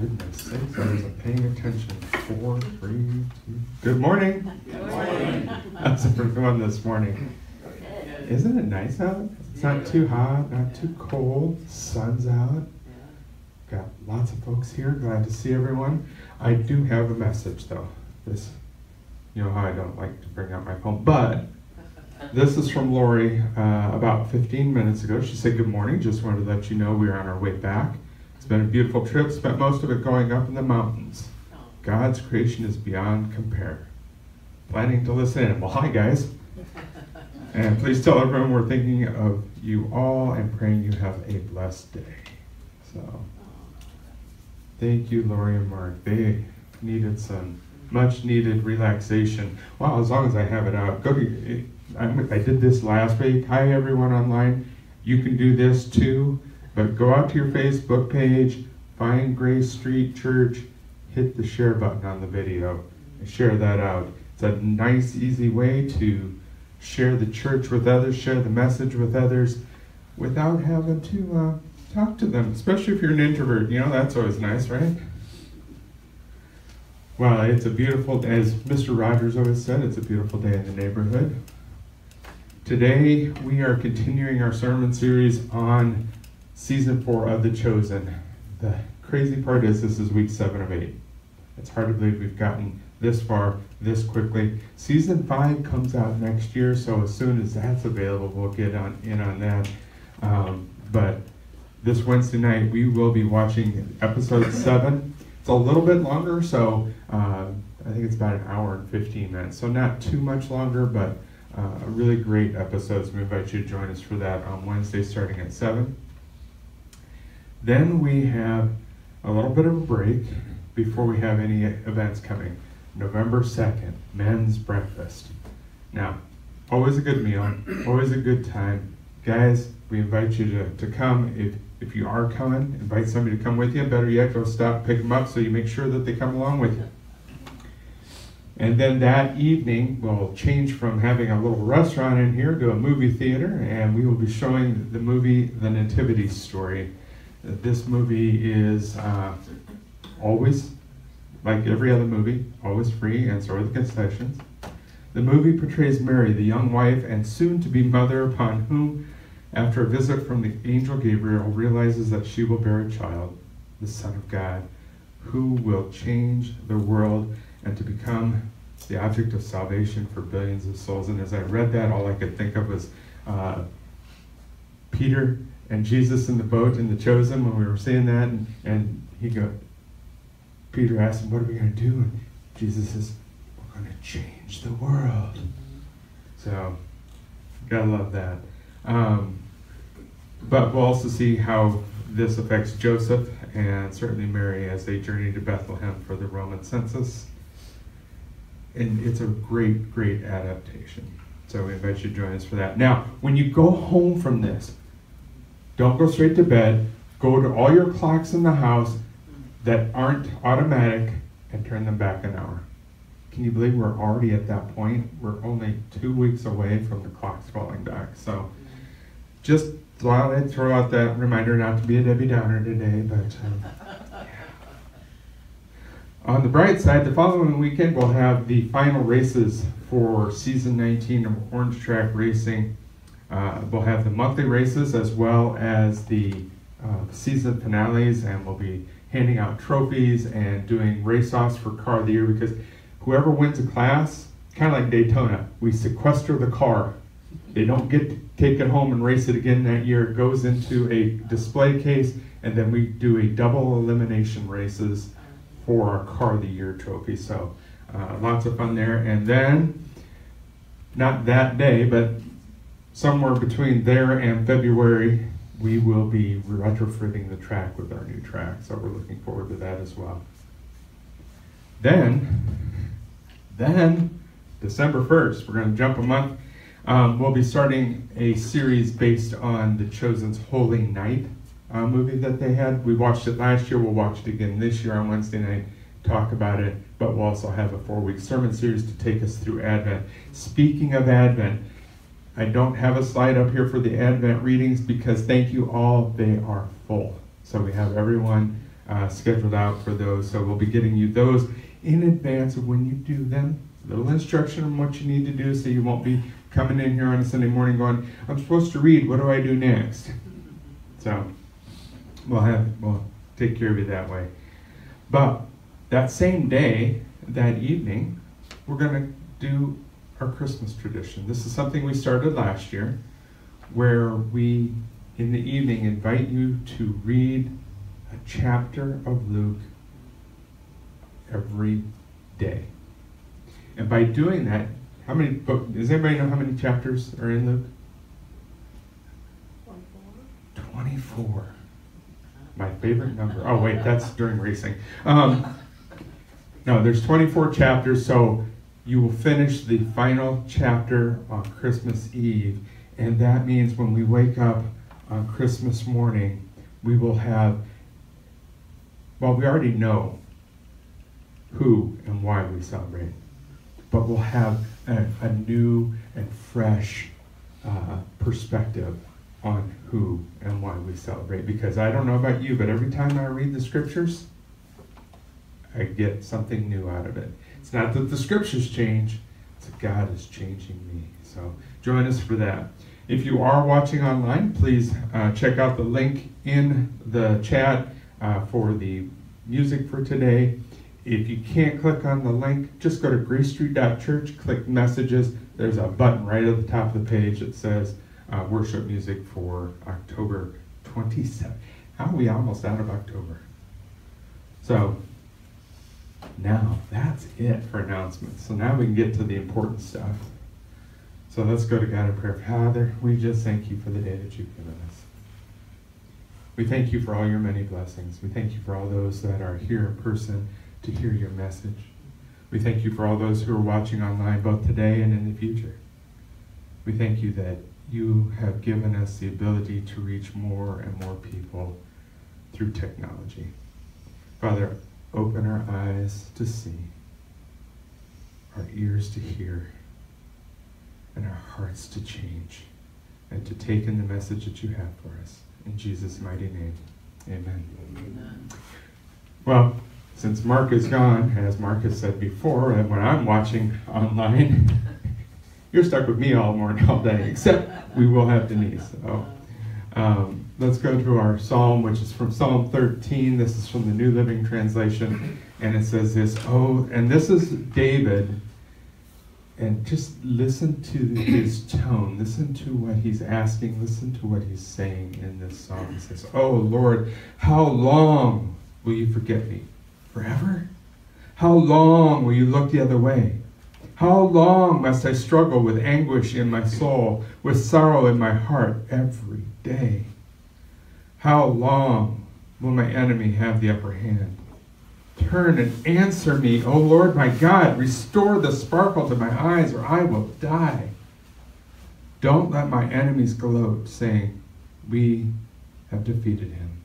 goodness sakes, I wasn't paying attention. Four, three, two. Good morning. Good morning. How's everyone this morning? Isn't it nice out? It's not too hot, not too cold. Sun's out. Got lots of folks here. Glad to see everyone. I do have a message though. This, you know how I don't like to bring out my phone, but this is from Lori uh, about 15 minutes ago. She said, Good morning. Just wanted to let you know we are on our way back. It's been a beautiful trip. Spent most of it going up in the mountains. God's creation is beyond compare. Planning to listen in. Well, hi, guys. And please tell everyone we're thinking of you all and praying you have a blessed day. So, thank you, Lori and Mark. They needed some much needed relaxation. Well, as long as I have it out, go to. Eh, I, I did this last week. Hi, everyone online. You can do this too, but go out to your Facebook page, find Grace Street Church, hit the share button on the video, and share that out. It's a nice, easy way to share the church with others, share the message with others, without having to uh, talk to them. Especially if you're an introvert, you know that's always nice, right? Well, it's a beautiful, as Mr. Rogers always said, it's a beautiful day in the neighborhood. Today, we are continuing our sermon series on season four of The Chosen. The crazy part is, this is week seven of eight. It's hard to believe we've gotten this far this quickly. Season five comes out next year, so as soon as that's available, we'll get on in on that. Um, but this Wednesday night, we will be watching episode seven. It's a little bit longer, so uh, I think it's about an hour and 15 minutes. So not too much longer, but uh, a really great episode. So we invite you to join us for that on Wednesday starting at 7. Then we have a little bit of a break before we have any events coming. November 2nd, men's breakfast. Now, always a good meal, always a good time. Guys, we invite you to, to come. If, if you are coming, invite somebody to come with you. Better yet, go stop, pick them up so you make sure that they come along with you. And then that evening, we'll change from having a little restaurant in here to a movie theater, and we will be showing the movie The Nativity Story. This movie is uh, always like every other movie, always free, and so are the concessions. The movie portrays Mary, the young wife and soon to be mother, upon whom, after a visit from the angel Gabriel, realizes that she will bear a child, the Son of God, who will change the world and to become the object of salvation for billions of souls. And as I read that, all I could think of was uh, Peter and Jesus in the boat in the Chosen when we were seeing that, and, and he go, Peter asked him, What are we going to do? And Jesus says, We're going to change the world. So, gotta love that. Um, but we'll also see how this affects Joseph and certainly Mary as they journey to Bethlehem for the Roman census. And it's a great, great adaptation. So we invite you to join us for that. Now, when you go home from this, don't go straight to bed. Go to all your clocks in the house that aren't automatic and turn them back an hour. Can you believe we're already at that point? We're only two weeks away from the clocks falling back. So just thought I'd throw out that reminder not to be a Debbie Downer today, but um, on the bright side, the following weekend we'll have the final races for season 19 of Orange Track Racing. Uh, we'll have the monthly races as well as the uh, season finales, and we'll be handing out trophies and doing race offs for car of the year because whoever wins a class, kind of like Daytona, we sequester the car. They don't get to take it home and race it again that year. It goes into a display case, and then we do a double elimination races for our car of the year trophy. So uh, lots of fun there. And then, not that day, but somewhere between there and February, we will be retrofitting the track with our new track. So we're looking forward to that as well. Then, then December 1st, we're going to jump a month. Um, we'll be starting a series based on the Chosen's Holy Night uh, movie that they had. We watched it last year. We'll watch it again this year on Wednesday night. Talk about it, but we'll also have a four-week sermon series to take us through Advent. Speaking of Advent, I don't have a slide up here for the Advent readings because thank you all, they are full. So we have everyone uh, scheduled out for those. So we'll be getting you those in advance of when you do them. A little instruction on what you need to do so you won't be coming in here on a Sunday morning going, I'm supposed to read, what do I do next? So we'll have we'll take care of you that way. But that same day, that evening, we're going to do our Christmas tradition. This is something we started last year where we in the evening invite you to read a chapter of Luke every day. And by doing that, how many book does anybody know how many chapters are in Luke? 24. 24. My favorite number. Oh wait, that's during racing. Um, no, there's 24 chapters, so you will finish the final chapter on Christmas Eve. And that means when we wake up on Christmas morning, we will have, well, we already know who and why we celebrate, but we'll have a, a new and fresh uh, perspective on who and why we celebrate. Because I don't know about you, but every time I read the scriptures, I get something new out of it. It's not that the scriptures change, it's that God is changing me. So join us for that. If you are watching online, please uh, check out the link in the chat uh, for the music for today. If you can't click on the link, just go to gracestreet.church, click messages. There's a button right at the top of the page that says uh, worship music for October 27th. How are we almost out of October? So now that's it for announcements. So now we can get to the important stuff. So let's go to God in prayer. Father, we just thank you for the day that you've given us. We thank you for all your many blessings. We thank you for all those that are here in person to hear your message. We thank you for all those who are watching online, both today and in the future. We thank you that you have given us the ability to reach more and more people through technology. Father, open our eyes to see, our ears to hear, and our hearts to change and to take in the message that you have for us. In Jesus' mighty name, amen. amen. Well, since Mark is gone, as Mark has said before, that when I'm watching online, you're stuck with me all morning, all day, except we will have Denise. So, um, let's go to our psalm, which is from Psalm 13. This is from the New Living Translation, and it says this. Oh, and this is David and just listen to his tone. Listen to what he's asking. Listen to what he's saying in this psalm. He says, Oh Lord, how long will you forget me? Forever? How long will you look the other way? How long must I struggle with anguish in my soul, with sorrow in my heart every day? How long will my enemy have the upper hand? Turn and answer me, O Lord my God. Restore the sparkle to my eyes, or I will die. Don't let my enemies gloat, saying, We have defeated him.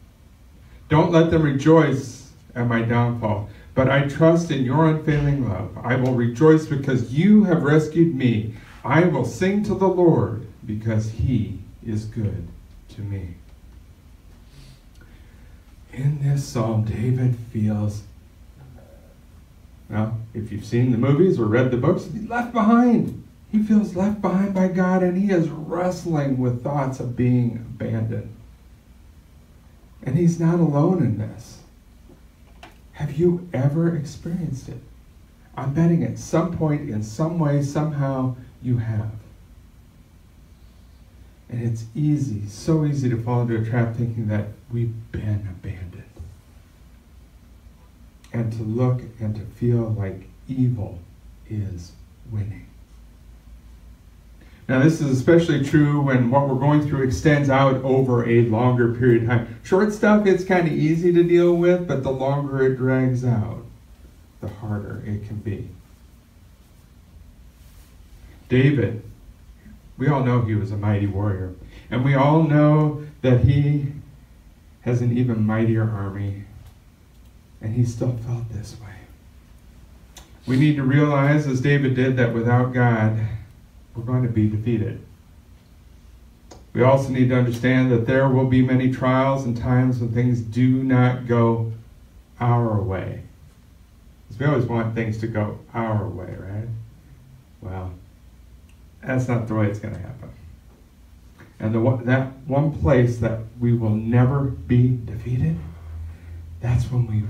Don't let them rejoice at my downfall, but I trust in your unfailing love. I will rejoice because you have rescued me. I will sing to the Lord because he is good to me. In this psalm, David feels now, if you've seen the movies or read the books, he's left behind. He feels left behind by God and he is wrestling with thoughts of being abandoned. And he's not alone in this. Have you ever experienced it? I'm betting at some point, in some way, somehow, you have. And it's easy, so easy to fall into a trap thinking that we've been abandoned and to look and to feel like evil is winning. Now, this is especially true when what we're going through extends out over a longer period of time. Short stuff, it's kind of easy to deal with, but the longer it drags out, the harder it can be. David, we all know he was a mighty warrior, and we all know that he has an even mightier army and he still felt this way. We need to realize, as David did, that without God, we're going to be defeated. We also need to understand that there will be many trials and times when things do not go our way. Because we always want things to go our way, right? Well, that's not the way it's going to happen. And the, that one place that we will never be defeated, that's when we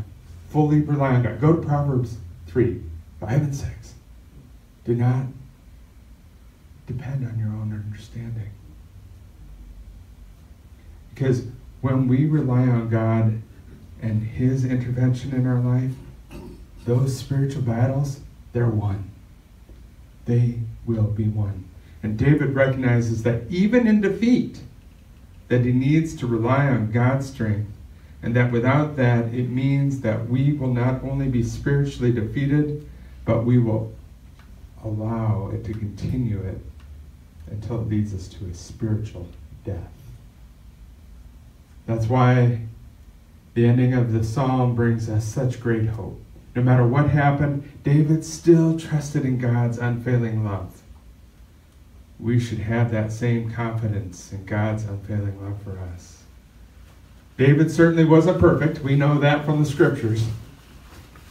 fully rely on God. Go to Proverbs 3, 5 and 6. Do not depend on your own understanding. Because when we rely on God and His intervention in our life, those spiritual battles, they're won. They will be won. And David recognizes that even in defeat, that he needs to rely on God's strength, and that without that, it means that we will not only be spiritually defeated, but we will allow it to continue it until it leads us to a spiritual death. That's why the ending of the psalm brings us such great hope. No matter what happened, David still trusted in God's unfailing love. We should have that same confidence in God's unfailing love for us. David certainly wasn't perfect. We know that from the scriptures.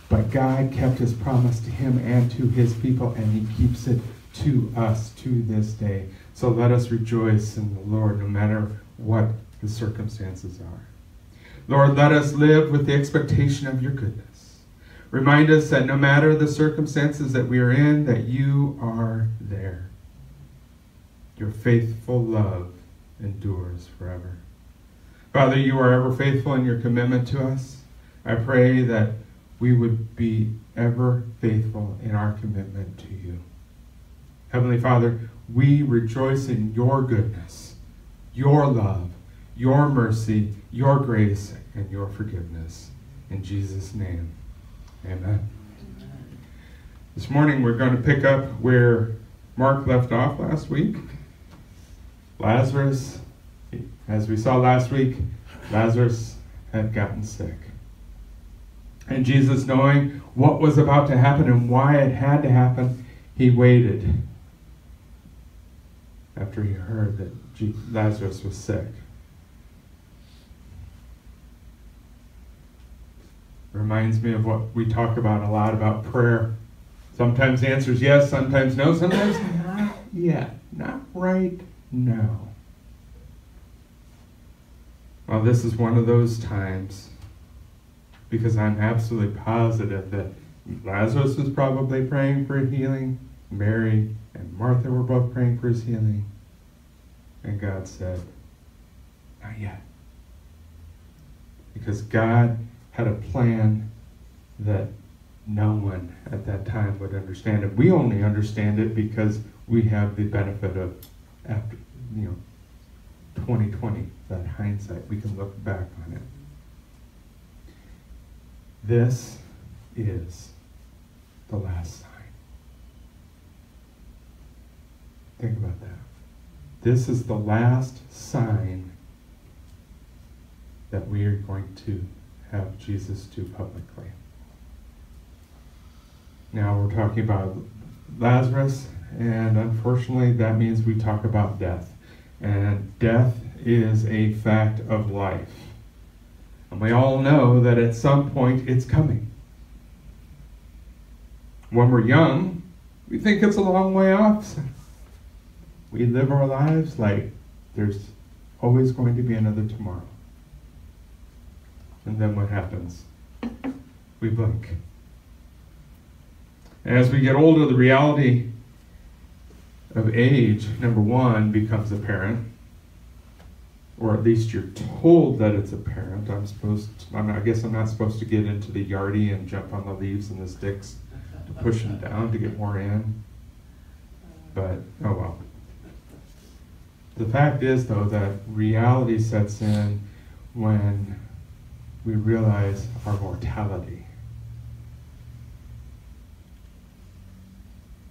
But God kept his promise to him and to his people, and he keeps it to us to this day. So let us rejoice in the Lord no matter what the circumstances are. Lord, let us live with the expectation of your goodness. Remind us that no matter the circumstances that we are in, that you are there. Your faithful love endures forever. Father, you are ever faithful in your commitment to us. I pray that we would be ever faithful in our commitment to you. Heavenly Father, we rejoice in your goodness, your love, your mercy, your grace, and your forgiveness. In Jesus' name, amen. This morning we're going to pick up where Mark left off last week. Lazarus, as we saw last week, Lazarus had gotten sick. And Jesus, knowing what was about to happen and why it had to happen, he waited after he heard that Lazarus was sick. Reminds me of what we talk about a lot about prayer. Sometimes the answer is yes, sometimes no, sometimes not yet, not right now. Well, this is one of those times because I'm absolutely positive that Lazarus was probably praying for healing, Mary and Martha were both praying for his healing. And God said, Not yet. Because God had a plan that no one at that time would understand it. We only understand it because we have the benefit of after you know 2020, that hindsight. We can look back on it. This is the last sign. Think about that. This is the last sign that we are going to have Jesus do publicly. Now we're talking about Lazarus, and unfortunately, that means we talk about death. And death is a fact of life. And we all know that at some point it's coming. When we're young, we think it's a long way off we live our lives like there's always going to be another tomorrow. And then what happens? We blink. As we get older, the reality of age, number one, becomes apparent. Or at least you're told that it's apparent. I'm supposed to, I'm, I guess I'm not supposed to get into the yardie and jump on the leaves and the sticks to push them down to get more in. But, oh well. The fact is, though, that reality sets in when we realize our mortality.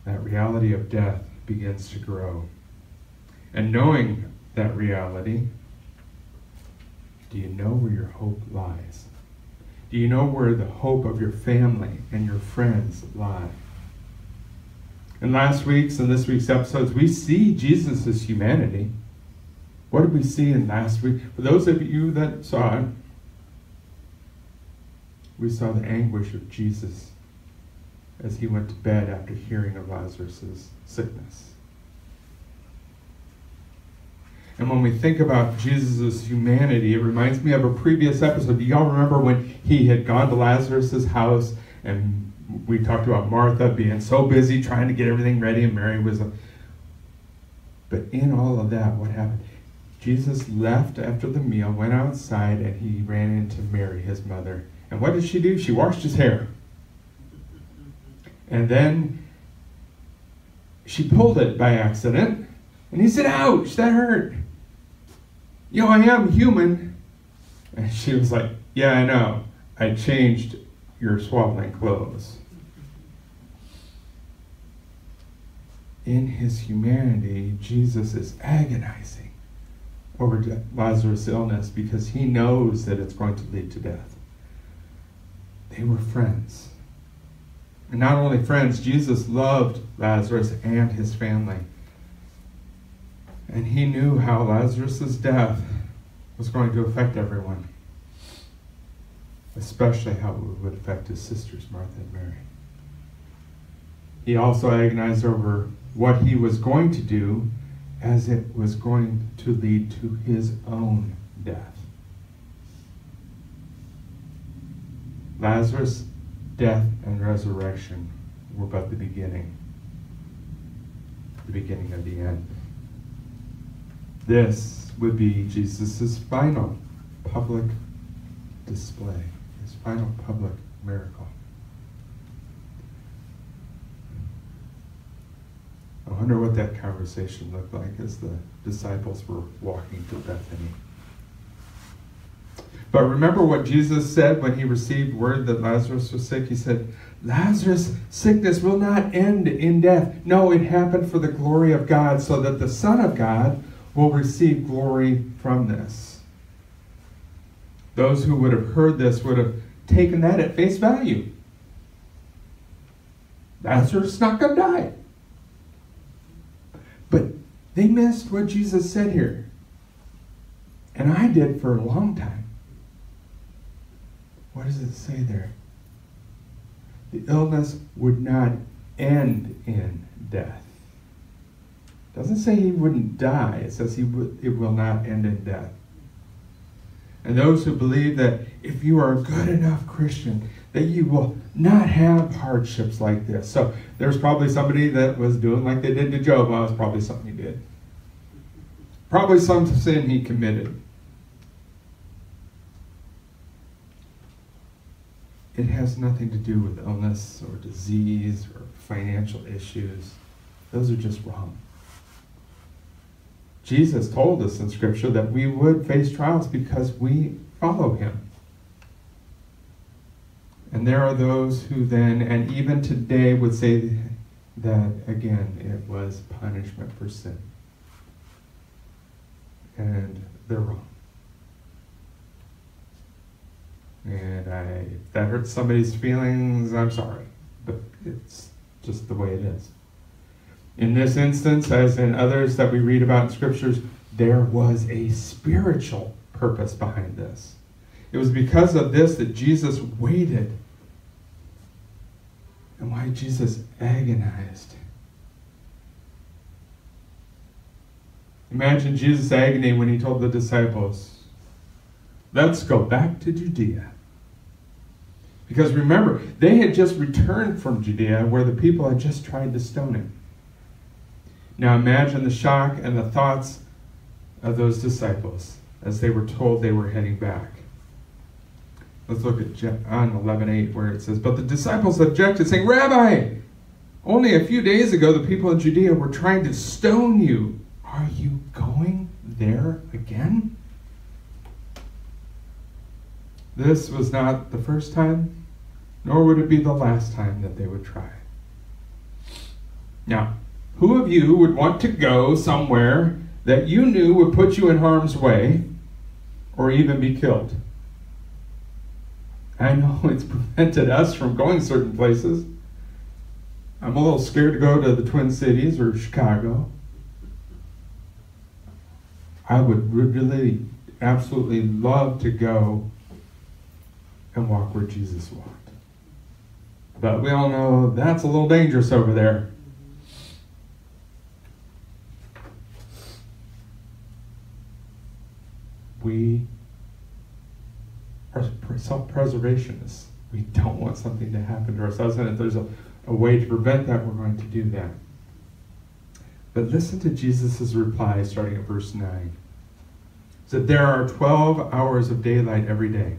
That reality of death begins to grow. And knowing that reality, do you know where your hope lies? Do you know where the hope of your family and your friends lie? In last week's and this week's episodes, we see Jesus' humanity. What did we see in last week? For those of you that saw it, we saw the anguish of Jesus as he went to bed after hearing of Lazarus' sickness. And when we think about Jesus' humanity, it reminds me of a previous episode. Do y'all remember when he had gone to Lazarus' house and we talked about Martha being so busy trying to get everything ready and Mary was. A... But in all of that, what happened? Jesus left after the meal, went outside, and he ran into Mary, his mother. And what did she do? She washed his hair. And then she pulled it by accident. And he said, Ouch, that hurt you know, I am human. And she was like, Yeah, I know. I changed your swaddling clothes. In his humanity, Jesus is agonizing over Lazarus' illness because he knows that it's going to lead to death. They were friends. And not only friends, Jesus loved Lazarus and his family. And he knew how Lazarus' death was going to affect everyone, especially how it would affect his sisters, Martha and Mary. He also agonized over what he was going to do as it was going to lead to his own death. Lazarus' death and resurrection were but the beginning, the beginning of the end. This would be Jesus' final public display, his final public miracle. I wonder what that conversation looked like as the disciples were walking to Bethany. But remember what Jesus said when he received word that Lazarus was sick? He said, Lazarus' sickness will not end in death. No, it happened for the glory of God, so that the Son of God will receive glory from this. Those who would have heard this would have taken that at face value. Lazarus is not going to die. But they missed what Jesus said here. And I did for a long time. What does it say there? The illness would not end in death doesn't say he wouldn't die. It says he it will not end in death. And those who believe that if you are a good enough Christian, that you will not have hardships like this. So there's probably somebody that was doing like they did to Job. Well, was probably something he did. Probably some sin he committed. It has nothing to do with illness or disease or financial issues. Those are just wrong. Jesus told us in Scripture that we would face trials because we follow him. And there are those who then, and even today, would say that, again, it was punishment for sin. And they're wrong. And I, if that hurts somebody's feelings, I'm sorry. But it's just the way it is. In this instance, as in others that we read about in scriptures, there was a spiritual purpose behind this. It was because of this that Jesus waited and why Jesus agonized. Imagine Jesus' agony when he told the disciples, Let's go back to Judea. Because remember, they had just returned from Judea where the people had just tried to stone him. Now imagine the shock and the thoughts of those disciples as they were told they were heading back. Let's look at John 11 8, where it says, But the disciples objected, saying, Rabbi, only a few days ago the people in Judea were trying to stone you. Are you going there again? This was not the first time, nor would it be the last time that they would try. Now, who of you would want to go somewhere that you knew would put you in harm's way or even be killed? I know it's prevented us from going certain places. I'm a little scared to go to the Twin Cities or Chicago. I would really, absolutely love to go and walk where Jesus walked. But we all know that's a little dangerous over there. We are self preservationists. We don't want something to happen to ourselves, and if there's a, a way to prevent that, we're going to do that. But listen to Jesus' reply starting at verse 9. That there are 12 hours of daylight every day.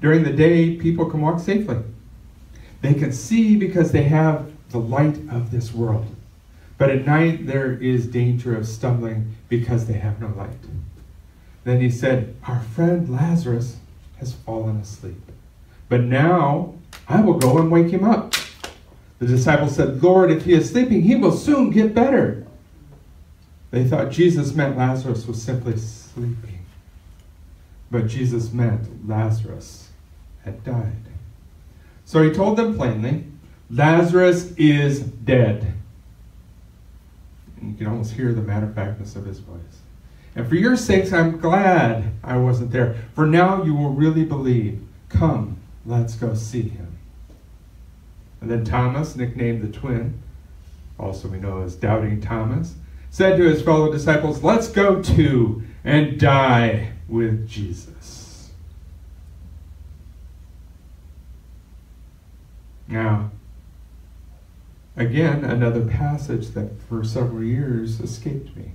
During the day, people can walk safely. They can see because they have the light of this world. But at night, there is danger of stumbling because they have no light. Then he said, Our friend Lazarus has fallen asleep. But now I will go and wake him up. The disciples said, Lord, if he is sleeping, he will soon get better. They thought Jesus meant Lazarus was simply sleeping. But Jesus meant Lazarus had died. So he told them plainly, Lazarus is dead. And you can almost hear the matter of factness of his voice. And for your sakes, I'm glad I wasn't there. For now you will really believe. Come, let's go see him. And then Thomas, nicknamed the twin, also we know as Doubting Thomas, said to his fellow disciples, Let's go too and die with Jesus. Now, again, another passage that for several years escaped me.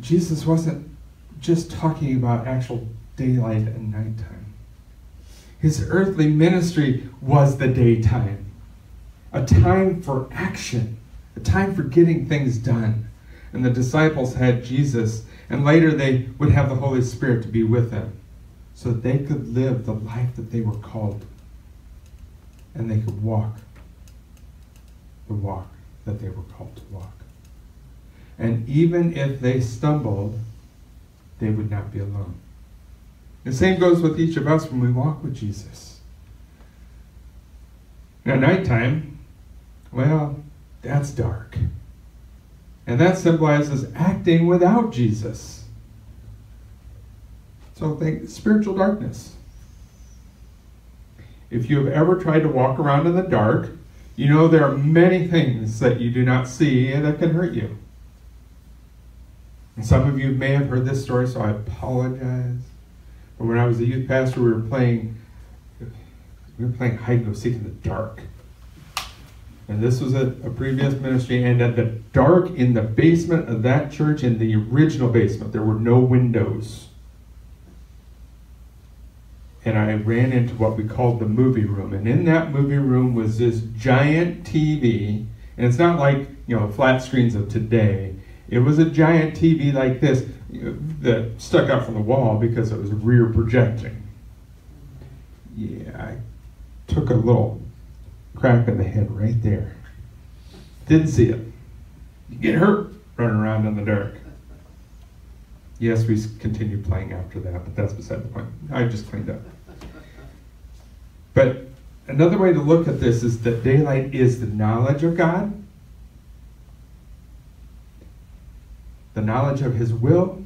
Jesus wasn't just talking about actual daylight and nighttime. His earthly ministry was the daytime, a time for action, a time for getting things done. And the disciples had Jesus, and later they would have the Holy Spirit to be with them so that they could live the life that they were called and they could walk the walk that they were called to walk. And even if they stumbled, they would not be alone. The same goes with each of us when we walk with Jesus. Now, nighttime, well, that's dark. And that symbolizes acting without Jesus. So think spiritual darkness. If you have ever tried to walk around in the dark, you know there are many things that you do not see that can hurt you. And some of you may have heard this story, so I apologize. But when I was a youth pastor, we were playing we were playing hide and go seek in the dark. And this was a, a, previous ministry, and at the dark in the basement of that church, in the original basement, there were no windows. And I ran into what we called the movie room. And in that movie room was this giant TV. And it's not like, you know, flat screens of today. It was a giant TV like this that stuck out from the wall because it was rear projecting. Yeah, I took a little crack in the head right there. Didn't see it. You get hurt running around in the dark. Yes, we continued playing after that, but that's beside the point. I just cleaned up. But another way to look at this is that daylight is the knowledge of God the knowledge of His will,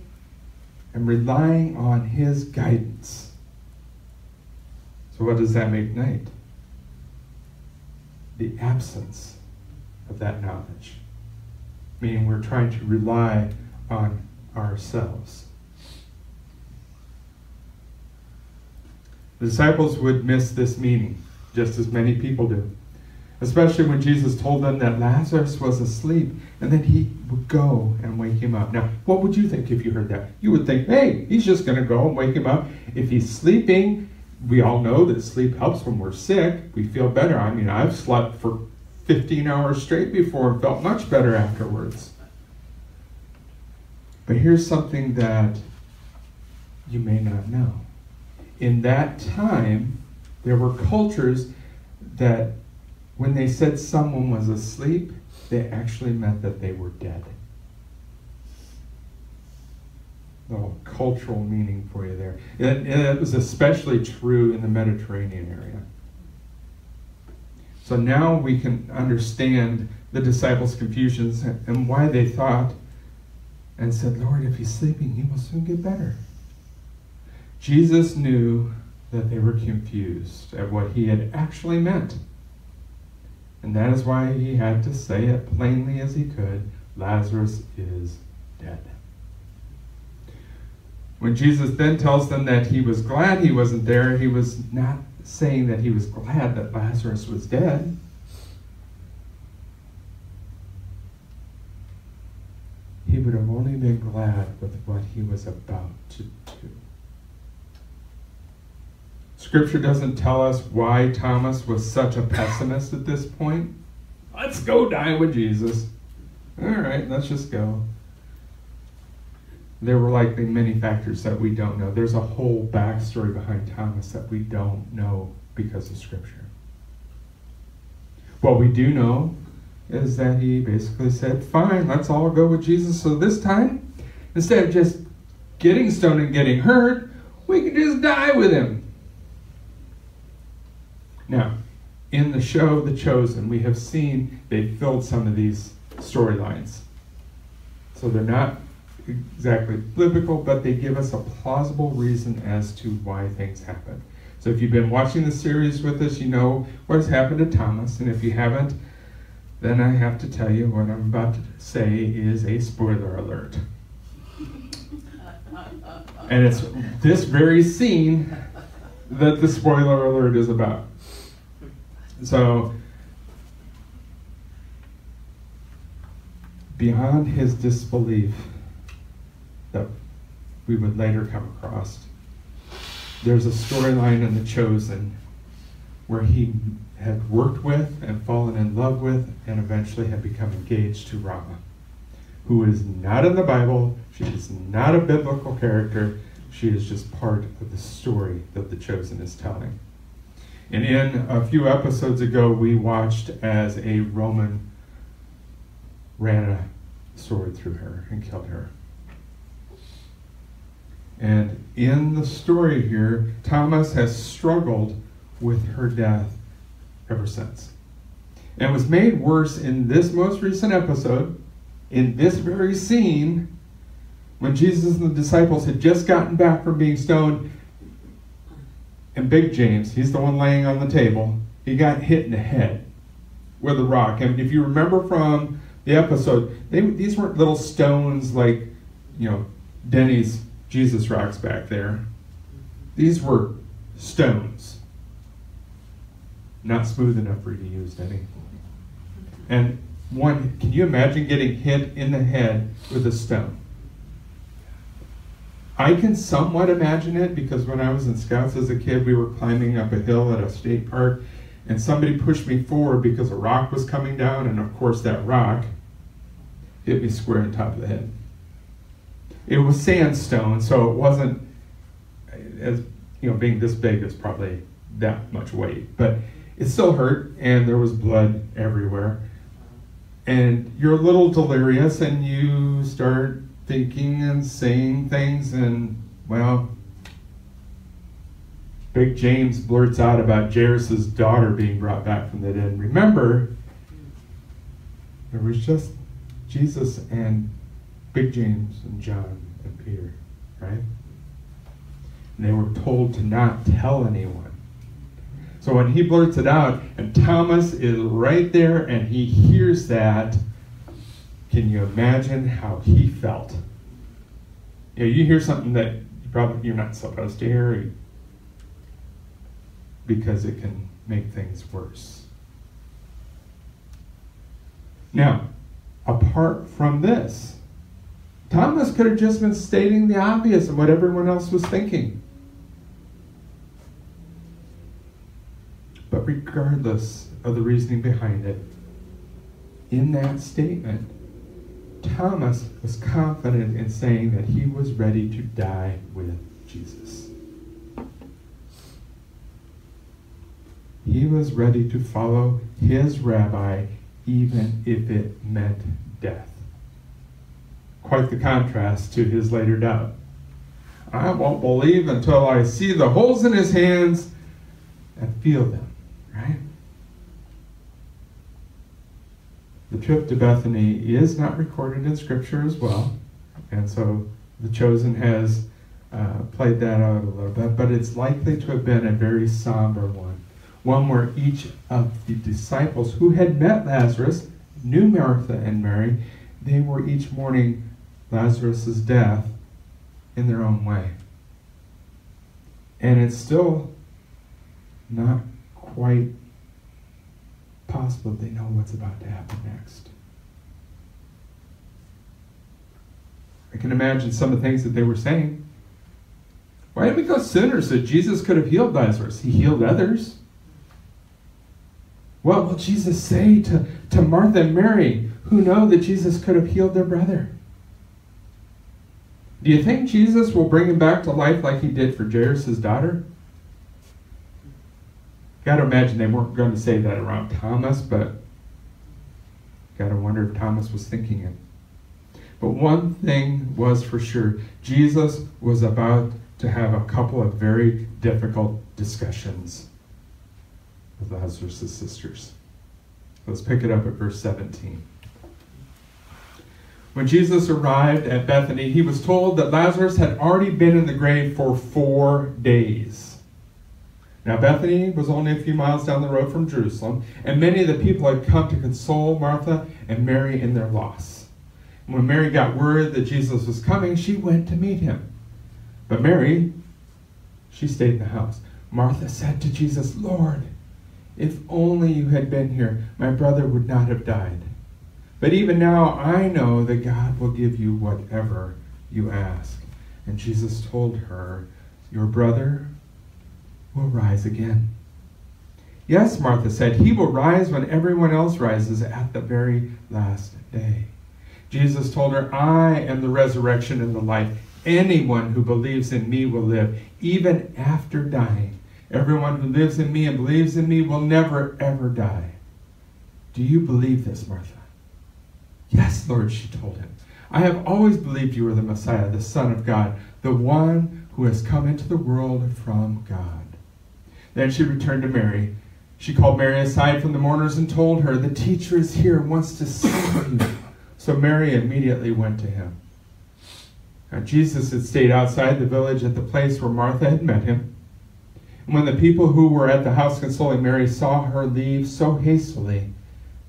and relying on His guidance. So, what does that make night? The absence of that knowledge, meaning we're trying to rely on ourselves. The disciples would miss this meaning, just as many people do especially when Jesus told them that Lazarus was asleep and that he would go and wake him up. Now, what would you think if you heard that? You would think, hey, he's just going to go and wake him up. If he's sleeping, we all know that sleep helps when we're sick. We feel better. I mean, I've slept for 15 hours straight before and felt much better afterwards. But here's something that you may not know. In that time, there were cultures that when they said someone was asleep, they actually meant that they were dead. The cultural meaning for you there. It, it was especially true in the Mediterranean area. So now we can understand the disciples' confusions and why they thought and said, Lord, if he's sleeping, he will soon get better. Jesus knew that they were confused at what he had actually meant. And that is why he had to say it plainly as he could Lazarus is dead. When Jesus then tells them that he was glad he wasn't there, he was not saying that he was glad that Lazarus was dead. He would have only been glad with what he was about to do. Scripture doesn't tell us why Thomas was such a pessimist at this point. Let's go die with Jesus. All right, let's just go. There were likely many factors that we don't know. There's a whole backstory behind Thomas that we don't know because of Scripture. What we do know is that he basically said, Fine, let's all go with Jesus. So this time, instead of just getting stoned and getting hurt, we can just die with him. Now, in the show The Chosen, we have seen they've filled some of these storylines. So they're not exactly biblical, but they give us a plausible reason as to why things happen. So if you've been watching the series with us, you know what has happened to Thomas, and if you haven't, then I have to tell you what I'm about to say is a spoiler alert. And it's this very scene that the spoiler alert is about. So, beyond his disbelief that we would later come across, there's a storyline in The Chosen where he had worked with and fallen in love with and eventually had become engaged to Ramah, who is not in the Bible. She is not a biblical character. She is just part of the story that The Chosen is telling. And in a few episodes ago, we watched as a Roman ran a sword through her and killed her. And in the story here, Thomas has struggled with her death ever since. And was made worse in this most recent episode, in this very scene, when Jesus and the disciples had just gotten back from being stoned and Big James, he's the one laying on the table, he got hit in the head with a rock. And if you remember from the episode, they, these weren't little stones like, you know, Denny's Jesus rocks back there. These were stones. Not smooth enough for you to use, Denny. And one, can you imagine getting hit in the head with a stone? I can somewhat imagine it because when I was in Scouts as a kid, we were climbing up a hill at a state park, and somebody pushed me forward because a rock was coming down, and of course, that rock hit me square on top of the head. It was sandstone, so it wasn't as you know, being this big is probably that much weight, but it still hurt, and there was blood everywhere. And you're a little delirious, and you start thinking and saying things, and well, Big James blurts out about Jairus' daughter being brought back from the dead. Remember, there was just Jesus and Big James and John and Peter, right? And they were told to not tell anyone. So when he blurts it out, and Thomas is right there and he hears that, can you imagine how he felt? You, know, you hear something that you probably you're not supposed to hear because it can make things worse. Now, apart from this, Thomas could have just been stating the obvious and what everyone else was thinking. But regardless of the reasoning behind it, in that statement, Thomas was confident in saying that he was ready to die with Jesus. He was ready to follow his rabbi even if it meant death. Quite the contrast to his later doubt. I won't believe until I see the holes in his hands and feel them, right? The trip to Bethany is not recorded in Scripture as well, and so the chosen has uh, played that out a little bit, but it's likely to have been a very somber one. One where each of the disciples who had met Lazarus knew Martha and Mary. They were each mourning Lazarus's death in their own way. And it's still not quite possible they know what's about to happen next. I can imagine some of the things that they were saying. Why didn't we go sooner so Jesus could have healed Lazarus? He healed others. What will Jesus say to, to Martha and Mary, who know that Jesus could have healed their brother? Do you think Jesus will bring him back to life like he did for Jairus' daughter? Got to imagine they weren't going to say that around Thomas, but got to wonder if Thomas was thinking it. But one thing was for sure Jesus was about to have a couple of very difficult discussions with Lazarus' sisters. Let's pick it up at verse 17. When Jesus arrived at Bethany, he was told that Lazarus had already been in the grave for four days. Now, Bethany was only a few miles down the road from Jerusalem, and many of the people had come to console Martha and Mary in their loss. When Mary got word that Jesus was coming, she went to meet him. But Mary, she stayed in the house. Martha said to Jesus, Lord, if only you had been here, my brother would not have died. But even now I know that God will give you whatever you ask. And Jesus told her, Your brother will rise again. Yes, Martha said, He will rise when everyone else rises at the very last day. Jesus told her, I am the resurrection and the life. Anyone who believes in me will live, even after dying. Everyone who lives in me and believes in me will never, ever die. Do you believe this, Martha? Yes, Lord, she told him. I have always believed you are the Messiah, the Son of God, the one who has come into the world from God. Then she returned to Mary. She called Mary aside from the mourners and told her, The teacher is here and wants to see you. So Mary immediately went to him. Now, Jesus had stayed outside the village at the place where Martha had met him. And when the people who were at the house consoling Mary saw her leave so hastily,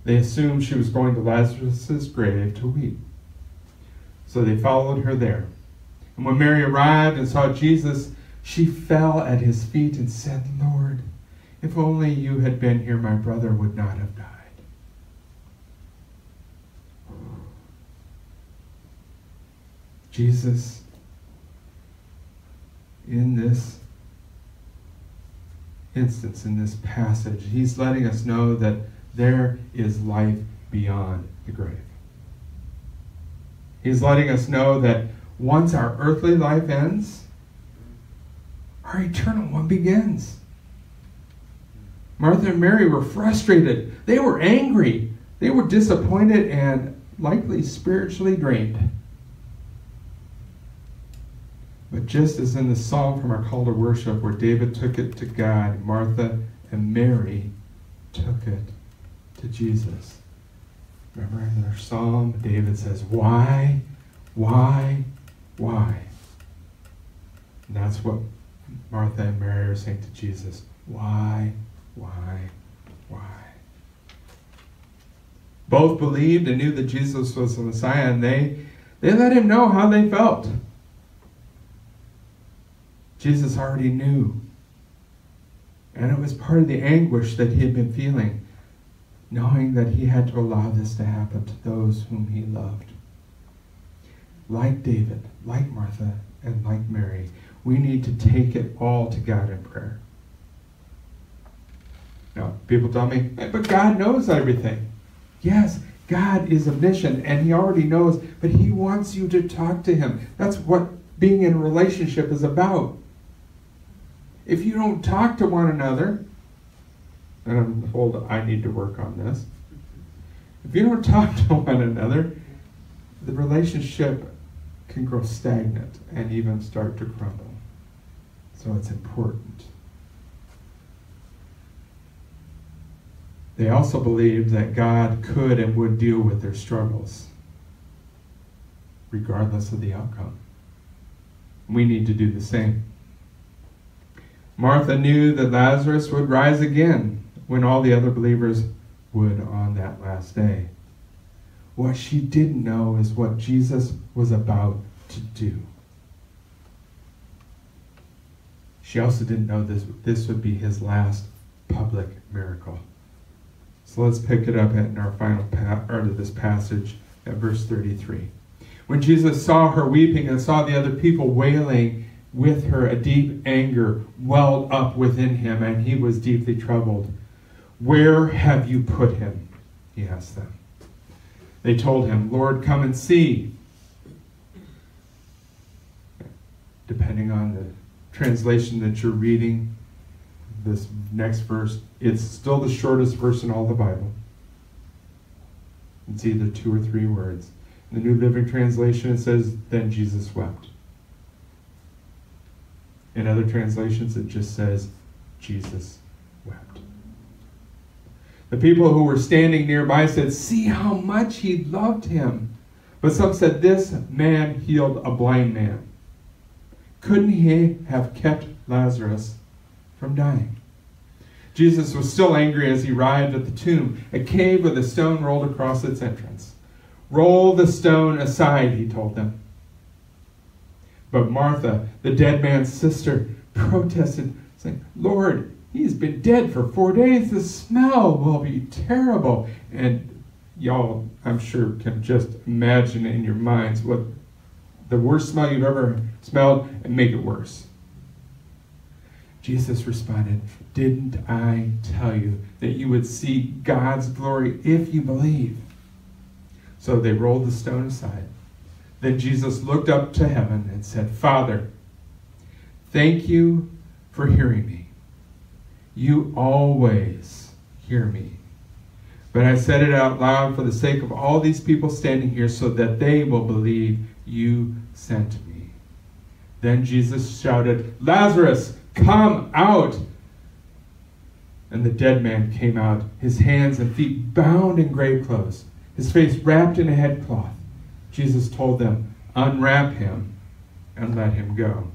they assumed she was going to Lazarus' grave to weep. So they followed her there. And when Mary arrived and saw Jesus, she fell at his feet and said, Lord, if only you had been here, my brother would not have died. Jesus, in this instance, in this passage, he's letting us know that there is life beyond the grave. He's letting us know that once our earthly life ends, our eternal one begins. Martha and Mary were frustrated. They were angry. They were disappointed and likely spiritually drained. But just as in the psalm from our call to worship, where David took it to God, Martha and Mary took it to Jesus. Remember in their psalm, David says, Why, why, why? And that's what Martha and Mary are saying to Jesus, Why, why, why? Both believed and knew that Jesus was the Messiah, and they, they let him know how they felt. Jesus already knew. And it was part of the anguish that he had been feeling, knowing that he had to allow this to happen to those whom he loved. Like David, like Martha, and like Mary, we need to take it all to God in prayer. Now, people tell me, but God knows everything. Yes, God is omniscient and He already knows, but He wants you to talk to Him. That's what being in a relationship is about. If you don't talk to one another, and I'm told I need to work on this, if you don't talk to one another, the relationship can grow stagnant and even start to crumble. So it's important. They also believed that God could and would deal with their struggles, regardless of the outcome. We need to do the same. Martha knew that Lazarus would rise again when all the other believers would on that last day. What she didn't know is what Jesus was about to do. She also didn't know this, this would be his last public miracle. So let's pick it up in our final part of this passage at verse 33. When Jesus saw her weeping and saw the other people wailing with her, a deep anger welled up within him, and he was deeply troubled. Where have you put him? He asked them. They told him, Lord, come and see. Depending on the translation that you're reading, this next verse, it's still the shortest verse in all the Bible. It's either two or three words. In the New Living Translation, it says, Then Jesus wept. In other translations, it just says, Jesus wept. The people who were standing nearby said, See how much he loved him. But some said, This man healed a blind man. Couldn't he have kept Lazarus from dying? Jesus was still angry as he arrived at the tomb, a cave with a stone rolled across its entrance. Roll the stone aside, he told them. But Martha, the dead man's sister, protested, saying, Lord, he's been dead for four days. The smell will be terrible. And y'all, I'm sure, can just imagine in your minds what the worst smell you've ever smelled and make it worse. Jesus responded, Didn't I tell you that you would see God's glory if you believe? So they rolled the stone aside. Then Jesus looked up to heaven and said, Father, thank you for hearing me. You always hear me. But I said it out loud for the sake of all these people standing here so that they will believe you sent me. Then Jesus shouted, Lazarus, come out. And the dead man came out, his hands and feet bound in grave clothes, his face wrapped in a headcloth. Jesus told them, Unwrap him and let him go.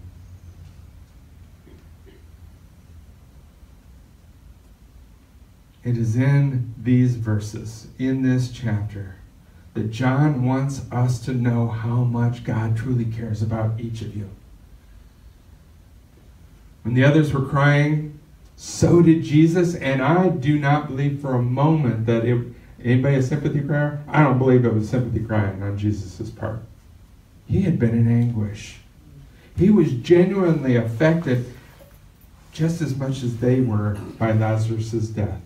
It is in these verses, in this chapter, that John wants us to know how much God truly cares about each of you. When the others were crying, so did Jesus, and I do not believe for a moment that it anybody a sympathy prayer? I don't believe it was sympathy crying on Jesus' part. He had been in anguish. He was genuinely affected just as much as they were by Lazarus' death.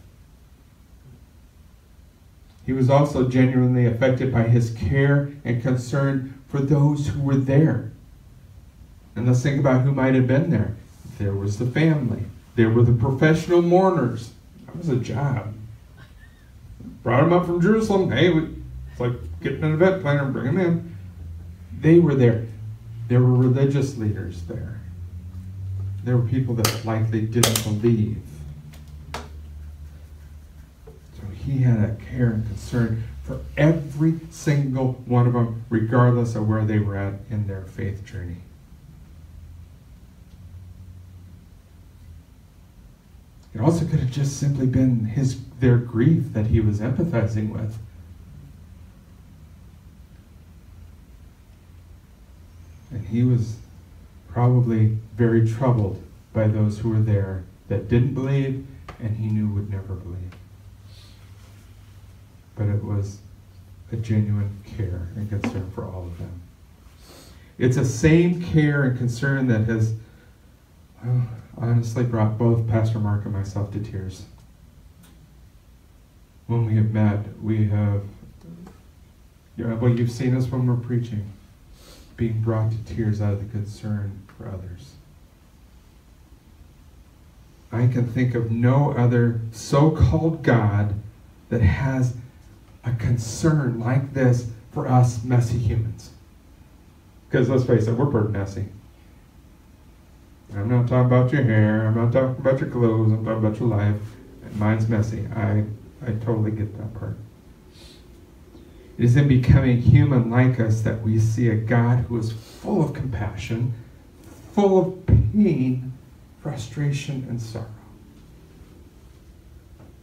He was also genuinely affected by his care and concern for those who were there. And let's think about who might have been there. There was the family. There were the professional mourners. That was a job. Brought him up from Jerusalem. Hey, it's like getting an event planner and bring him in. They were there. There were religious leaders there. There were people that likely didn't believe he had a care and concern for every single one of them, regardless of where they were at in their faith journey. It also could have just simply been his their grief that he was empathizing with. And he was probably very troubled by those who were there that didn't believe and he knew would never believe but it was a genuine care and concern for all of them. It's a same care and concern that has well, honestly brought both Pastor Mark and myself to tears. When we have met, we have, you know, well, you've seen us when we're preaching, being brought to tears out of the concern for others. I can think of no other so called God that has a concern like this for us messy humans. Because let's face it, we're pretty messy. I'm not talking about your hair. I'm not talking about your clothes. I'm talking about your life. And mine's messy. I, I totally get that part. It is in becoming human like us that we see a God who is full of compassion, full of pain, frustration, and sorrow.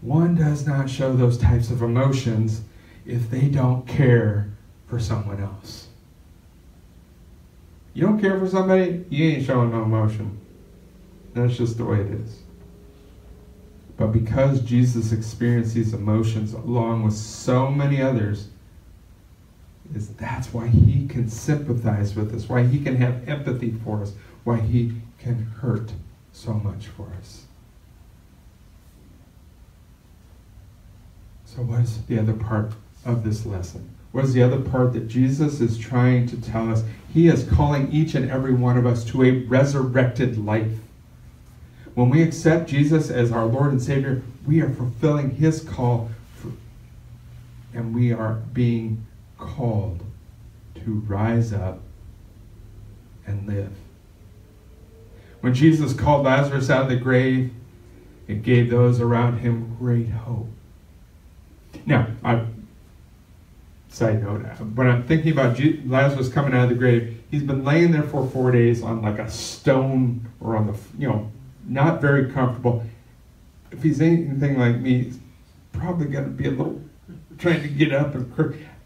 One does not show those types of emotions if they don't care for someone else. You don't care for somebody, you ain't showing no emotion. That's just the way it is. But because Jesus experienced these emotions along with so many others, is that's why he can sympathize with us, why he can have empathy for us, why he can hurt so much for us. So, what is the other part of this lesson? What is the other part that Jesus is trying to tell us? He is calling each and every one of us to a resurrected life. When we accept Jesus as our Lord and Savior, we are fulfilling His call, for, and we are being called to rise up and live. When Jesus called Lazarus out of the grave, it gave those around him great hope. Now, I side note, when I'm thinking about Lazarus coming out of the grave, he's been laying there for four days on like a stone or on the, you know, not very comfortable. If he's anything like me, he's probably going to be a little trying to get up and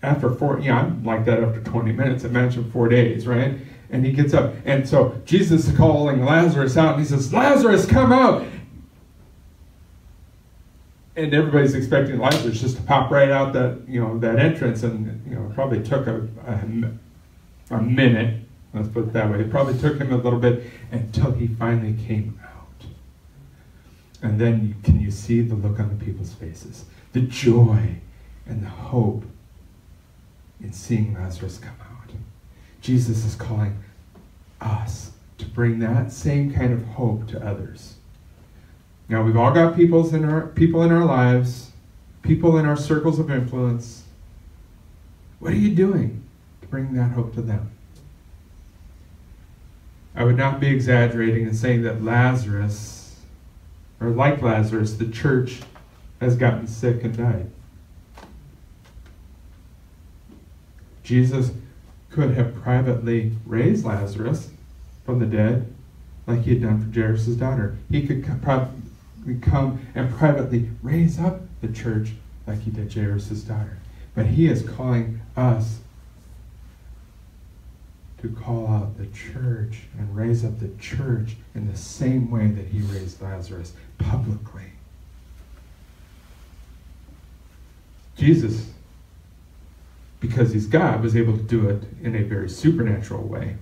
after four, yeah, I'm like that after 20 minutes. Imagine four days, right? And he gets up. And so Jesus is calling Lazarus out and he says, Lazarus, come out and everybody's expecting Lazarus just to pop right out that you know that entrance, and you know probably took a, a, a minute. Let's put it that way. It probably took him a little bit until he finally came out. And then you, can you see the look on the people's faces, the joy and the hope in seeing Lazarus come out. Jesus is calling us to bring that same kind of hope to others. Now we've all got people's in our people in our lives, people in our circles of influence. What are you doing to bring that hope to them? I would not be exaggerating in saying that Lazarus, or like Lazarus, the church has gotten sick and died. Jesus could have privately raised Lazarus from the dead like he had done for Jairus' daughter. He could come and privately raise up the church like he did Jairus' daughter. But he is calling us to call out the church and raise up the church in the same way that he raised Lazarus publicly. Jesus, because he's God, was able to do it in a very supernatural way.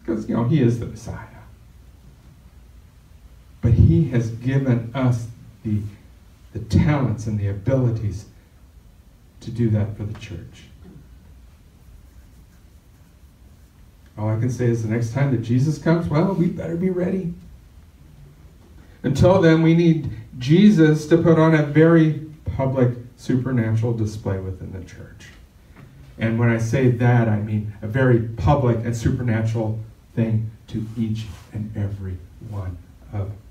Because, you know, he is the Messiah. But He has given us the, the talents and the abilities to do that for the church. All I can say is the next time that Jesus comes, well, we better be ready. Until then, we need Jesus to put on a very public supernatural display within the church. And when I say that, I mean a very public and supernatural thing to each and every one of us.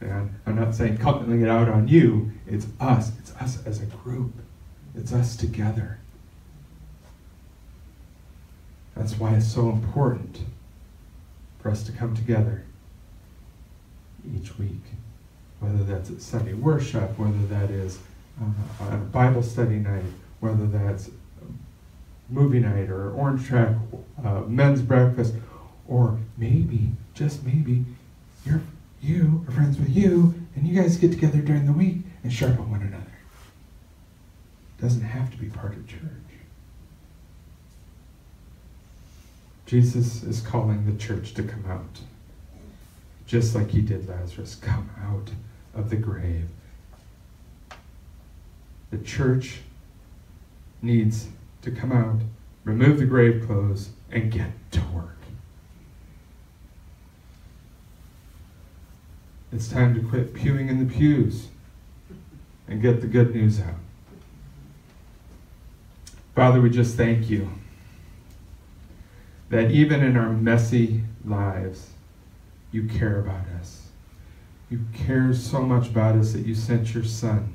And I'm not saying cutting it out on you, it's us. It's us as a group, it's us together. That's why it's so important for us to come together each week, whether that's at Sunday worship, whether that is uh, a Bible study night, whether that's movie night or orange track, uh, men's breakfast, or maybe, just maybe, you're, you are friends with you, and you guys get together during the week and sharpen one another. It Doesn't have to be part of church. Jesus is calling the church to come out, just like he did Lazarus. Come out of the grave. The church needs to come out, remove the grave clothes, and get to work. It's time to quit pewing in the pews and get the good news out. Father, we just thank you that even in our messy lives, you care about us. You care so much about us that you sent your Son.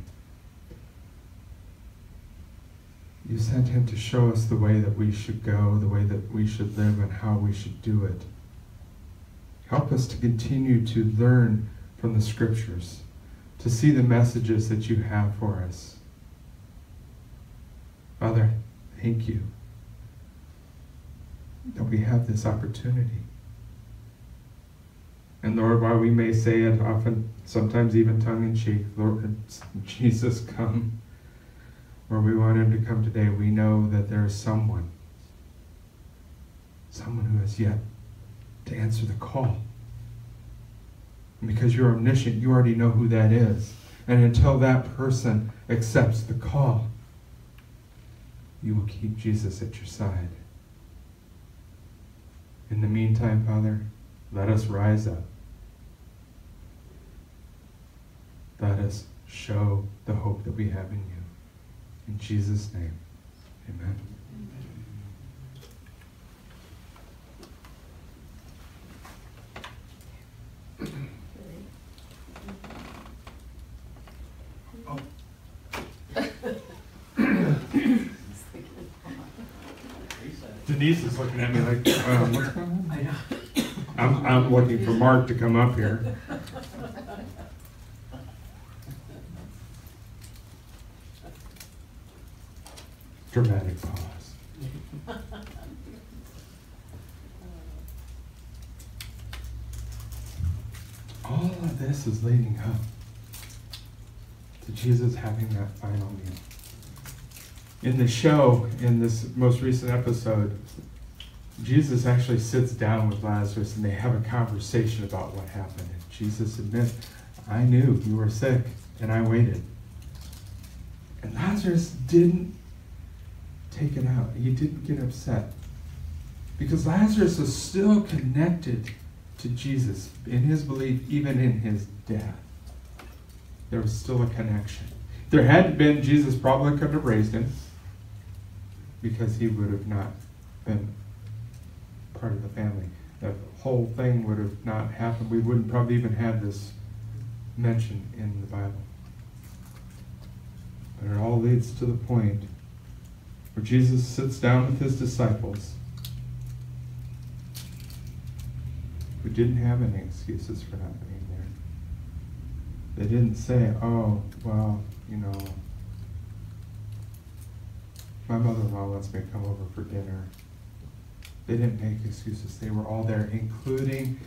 You sent him to show us the way that we should go, the way that we should live, and how we should do it. Help us to continue to learn from the scriptures, to see the messages that you have for us. Father, thank you that we have this opportunity. And Lord, while we may say it often, sometimes even tongue in cheek, Lord, Jesus, come. Where we want him to come today, we know that there is someone, someone who has yet to answer the call. And because you're omniscient, you already know who that is. And until that person accepts the call, you will keep Jesus at your side. In the meantime, Father, let us rise up. Let us show the hope that we have in you. In Jesus' name, amen. Denise is looking at me like, um, what's going on? I know. I'm, I'm looking for Mark to come up here. Dramatic pause. All of this is leading up to Jesus having that final meal. In the show, in this most recent episode, Jesus actually sits down with Lazarus and they have a conversation about what happened. And Jesus admits, I knew you were sick and I waited. And Lazarus didn't take it out, he didn't get upset. Because Lazarus was still connected to Jesus in his belief, even in his death. There was still a connection. There had been, Jesus probably couldn't have raised him because he would have not been part of the family. The whole thing would have not happened. We wouldn't probably even have this mentioned in the Bible. But it all leads to the point where Jesus sits down with his disciples who didn't have any excuses for not being there. They didn't say, oh, well, you know, my mother-in-law lets me come over for dinner. They didn't make excuses. They were all there, including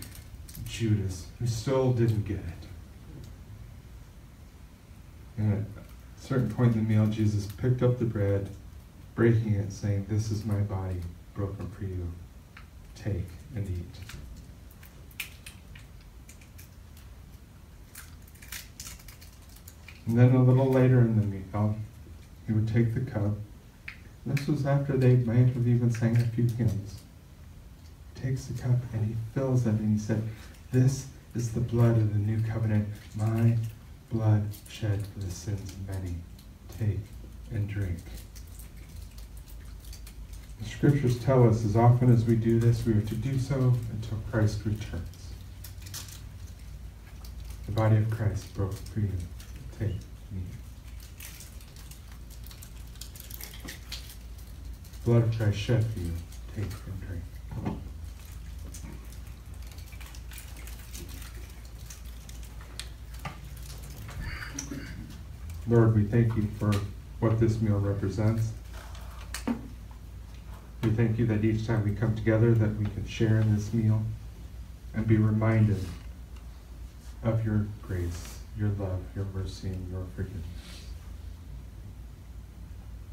Judas, who still didn't get it. And at a certain point in the meal, Jesus picked up the bread, breaking it, saying, This is my body broken for you. Take and eat. And then a little later in the meal, he would take the cup. This was after they might have even sang a few hymns. He takes the cup and he fills it and he said, This is the blood of the new covenant, my blood shed for the sins of many. Take and drink. The scriptures tell us as often as we do this, we are to do so until Christ returns. The body of Christ broke for you. Take me. Blood of Christ shed for you. Take and drink. Lord, we thank you for what this meal represents. We thank you that each time we come together that we can share in this meal and be reminded of your grace, your love, your mercy, and your forgiveness.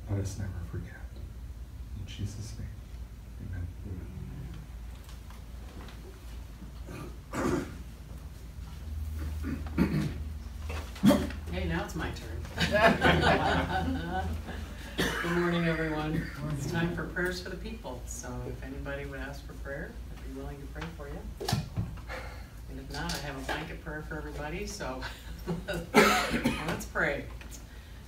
Let us never forget. In Jesus' name, amen. Hey, now it's my turn. Good morning, everyone. It's time for prayers for the people. So if anybody would ask for prayer, I'd be willing to pray for you. And if not, I have a blanket prayer for everybody, so let's pray.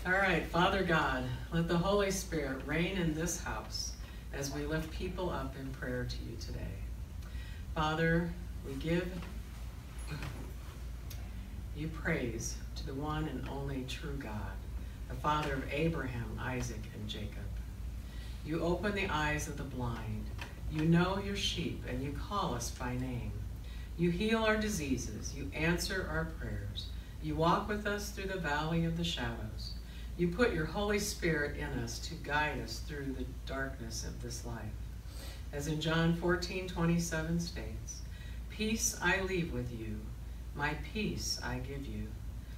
All right, Father God, let the Holy Spirit reign in this house as we lift people up in prayer to you today. Father, we give you praise to the one and only true God, the Father of Abraham, Isaac, and Jacob. You open the eyes of the blind. You know your sheep, and you call us by name. You heal our diseases. You answer our prayers. You walk with us through the valley of the shadows. You put your Holy Spirit in us to guide us through the darkness of this life. As in John 14 27 states, Peace I leave with you, my peace I give you.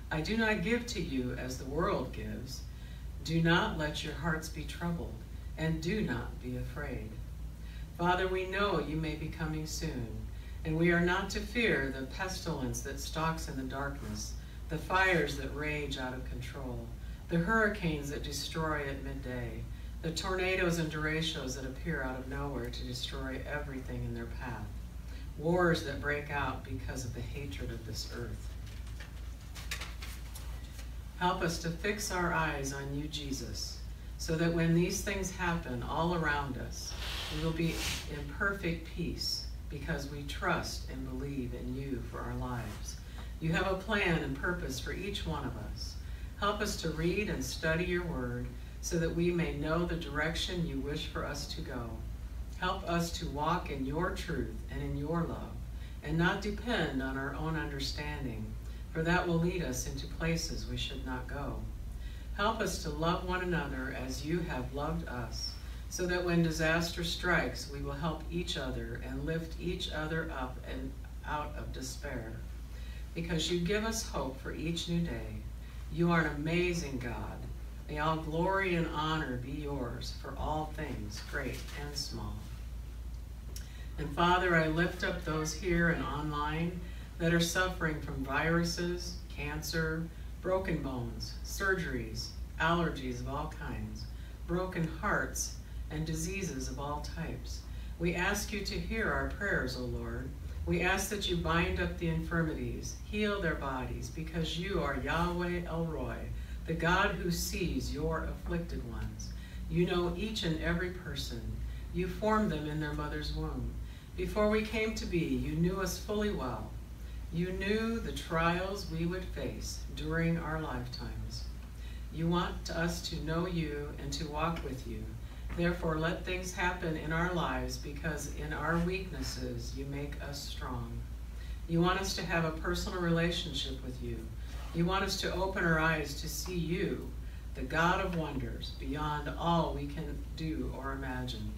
I do not give to you as the world gives. Do not let your hearts be troubled, and do not be afraid. Father, we know you may be coming soon, and we are not to fear the pestilence that stalks in the darkness, the fires that rage out of control the hurricanes that destroy at midday, the tornadoes and derechos that appear out of nowhere to destroy everything in their path, wars that break out because of the hatred of this earth. Help us to fix our eyes on you, Jesus, so that when these things happen all around us, we will be in perfect peace because we trust and believe in you for our lives. You have a plan and purpose for each one of us. Help us to read and study your word so that we may know the direction you wish for us to go. Help us to walk in your truth and in your love and not depend on our own understanding, for that will lead us into places we should not go. Help us to love one another as you have loved us, so that when disaster strikes, we will help each other and lift each other up and out of despair. Because you give us hope for each new day, you are an amazing God. May all glory and honor be yours for all things, great and small. And Father, I lift up those here and online that are suffering from viruses, cancer, broken bones, surgeries, allergies of all kinds, broken hearts, and diseases of all types. We ask you to hear our prayers, O Lord, we ask that you bind up the infirmities, heal their bodies, because you are Yahweh El Roi, the God who sees your afflicted ones. You know each and every person. You formed them in their mother's womb. Before we came to be, you knew us fully well. You knew the trials we would face during our lifetimes. You want us to know you and to walk with you Therefore, let things happen in our lives because in our weaknesses you make us strong. You want us to have a personal relationship with you. You want us to open our eyes to see you, the God of wonders, beyond all we can do or imagine.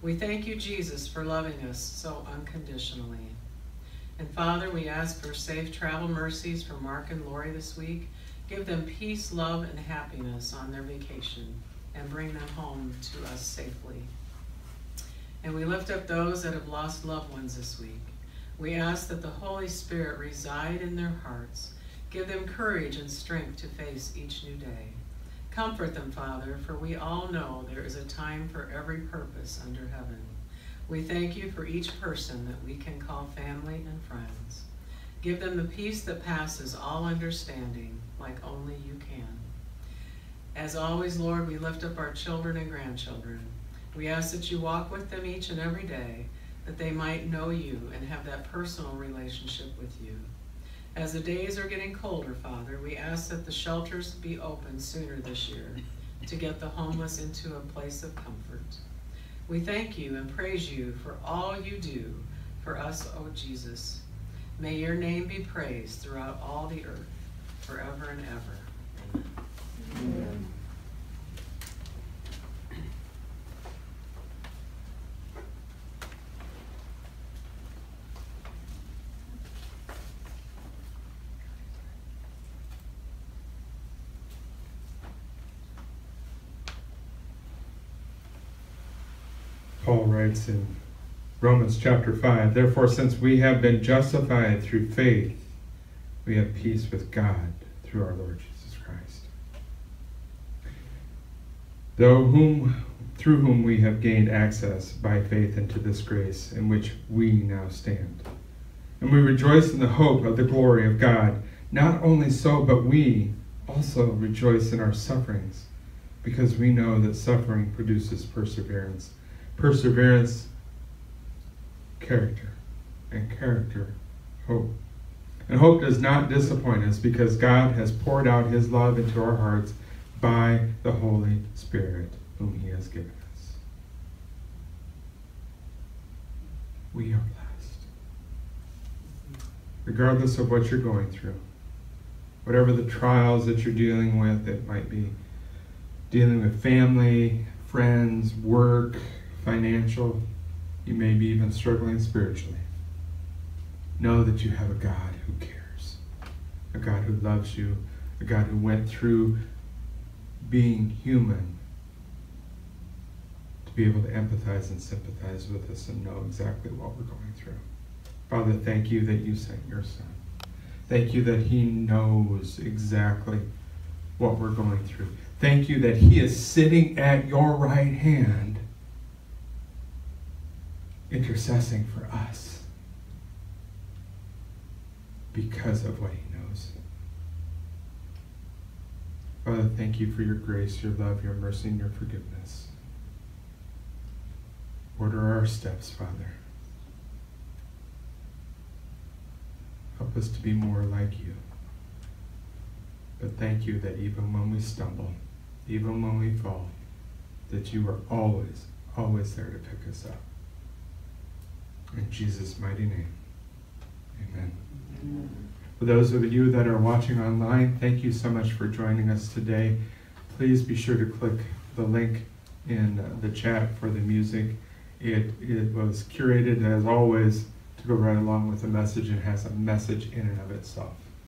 We thank you, Jesus, for loving us so unconditionally. And Father, we ask for safe travel mercies for Mark and Lori this week. Give them peace, love, and happiness on their vacation and bring them home to us safely. And we lift up those that have lost loved ones this week. We ask that the Holy Spirit reside in their hearts. Give them courage and strength to face each new day. Comfort them, Father, for we all know there is a time for every purpose under heaven. We thank you for each person that we can call family and friends. Give them the peace that passes all understanding, like only you can. As always, Lord, we lift up our children and grandchildren. We ask that you walk with them each and every day, that they might know you and have that personal relationship with you. As the days are getting colder, Father, we ask that the shelters be open sooner this year to get the homeless into a place of comfort. We thank you and praise you for all you do for us, O Jesus. May your name be praised throughout all the earth, forever and ever. Paul writes in Romans chapter 5 Therefore, since we have been justified through faith, we have peace with God through our Lord Jesus. Though whom through whom we have gained access by faith into this grace in which we now stand. And we rejoice in the hope of the glory of God. Not only so, but we also rejoice in our sufferings, because we know that suffering produces perseverance. Perseverance, character, and character, hope. And hope does not disappoint us because God has poured out his love into our hearts by the Holy Spirit whom He has given us. We are blessed. regardless of what you're going through. Whatever the trials that you're dealing with, it might be dealing with family, friends, work, financial, you may be even struggling spiritually. Know that you have a God who cares, a God who loves you, a God who went through being human to be able to empathize and sympathize with us and know exactly what we're going through. Father, thank you that you sent your Son. Thank you that He knows exactly what we're going through. Thank you that He is sitting at your right hand, intercessing for us because of what He knows. Father, thank you for your grace, your love, your mercy, and your forgiveness. Order our steps, Father. Help us to be more like you. But thank you that even when we stumble, even when we fall, that you are always, always there to pick us up. In Jesus' mighty name, amen. For those of you that are watching online, thank you so much for joining us today. Please be sure to click the link in the chat for the music. It, it was curated, as always, to go right along with the message and has a message in and of itself.